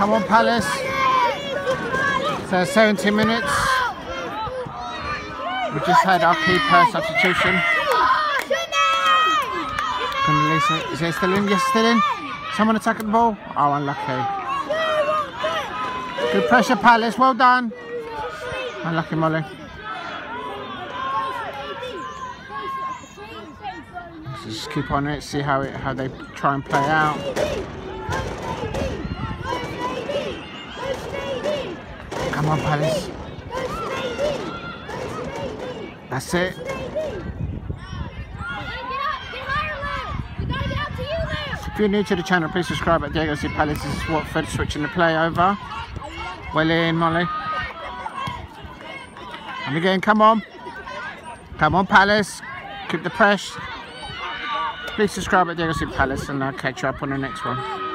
Come on, Palace. So 70 minutes. We just had our keeper substitution. Can release it. Is it still in? Yes, still in. Someone attacking the ball. Oh, unlucky. Good pressure, Palace. Well done. Unlucky, Molly. Let's just keep on it. See how it, how they try and play out. Come on, Palace. That's it. If you're new to the channel, please subscribe at Diego C Palace. This is Watford switching the play over. Well in, Molly. And again, come on. Come on, Palace. Keep the press. Please subscribe at Diego C Palace and I'll catch you up on the next one.